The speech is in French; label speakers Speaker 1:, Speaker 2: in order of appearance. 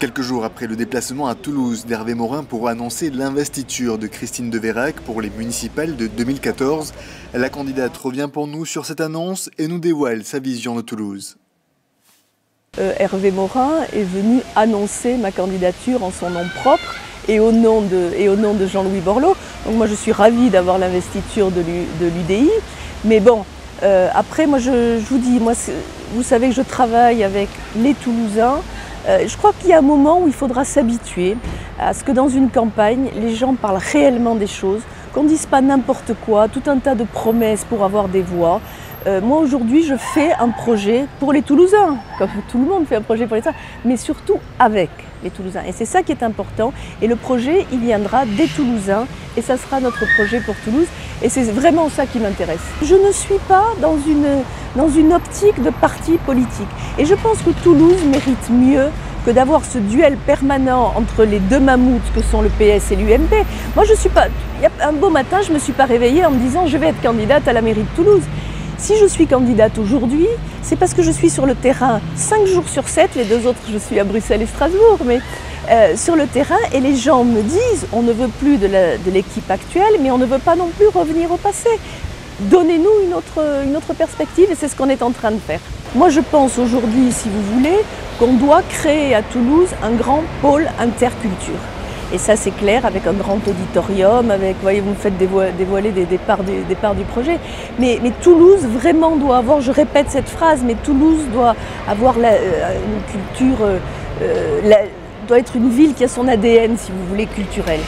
Speaker 1: Quelques jours après le déplacement à Toulouse d'Hervé Morin pour annoncer l'investiture de Christine Deverac pour les municipales de 2014, la candidate revient pour nous sur cette annonce et nous dévoile sa vision de Toulouse.
Speaker 2: Euh, Hervé Morin est venu annoncer ma candidature en son nom propre et au nom de, de Jean-Louis Borloo. Donc moi je suis ravie d'avoir l'investiture de l'UDI. Mais bon, euh, après moi je, vous dis, vous savez que je travaille avec les Toulousains. Euh, je crois qu'il y a un moment où il faudra s'habituer à ce que dans une campagne, les gens parlent réellement des choses, qu'on ne dise pas n'importe quoi, tout un tas de promesses pour avoir des voix. Euh, moi aujourd'hui, je fais un projet pour les Toulousains, comme tout le monde fait un projet pour les Toulousains, mais surtout avec les Toulousains. Et c'est ça qui est important. Et le projet, il viendra des Toulousains, et ça sera notre projet pour Toulouse. Et c'est vraiment ça qui m'intéresse. Je ne suis pas dans une, dans une optique de parti politique. Et je pense que Toulouse mérite mieux que d'avoir ce duel permanent entre les deux mammouths que sont le PS et l'UMP. Moi, je suis pas. Un beau matin, je ne me suis pas réveillée en me disant je vais être candidate à la mairie de Toulouse. Si je suis candidate aujourd'hui, c'est parce que je suis sur le terrain 5 jours sur 7, les deux autres, je suis à Bruxelles et Strasbourg, mais euh, sur le terrain, et les gens me disent, on ne veut plus de l'équipe actuelle, mais on ne veut pas non plus revenir au passé. Donnez-nous une autre, une autre perspective, et c'est ce qu'on est en train de faire. Moi, je pense aujourd'hui, si vous voulez, qu'on doit créer à Toulouse un grand pôle interculture. Et ça, c'est clair, avec un grand auditorium, avec, voyez, vous me faites dévoiler des départs du, projet. Mais, Toulouse, vraiment, doit avoir, je répète cette phrase, mais Toulouse doit avoir euh, une culture, euh, la, doit être une ville qui a son ADN, si vous voulez, culturel.